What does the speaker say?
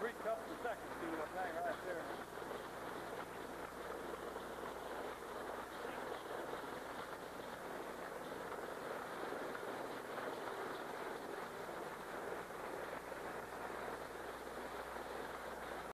Three cups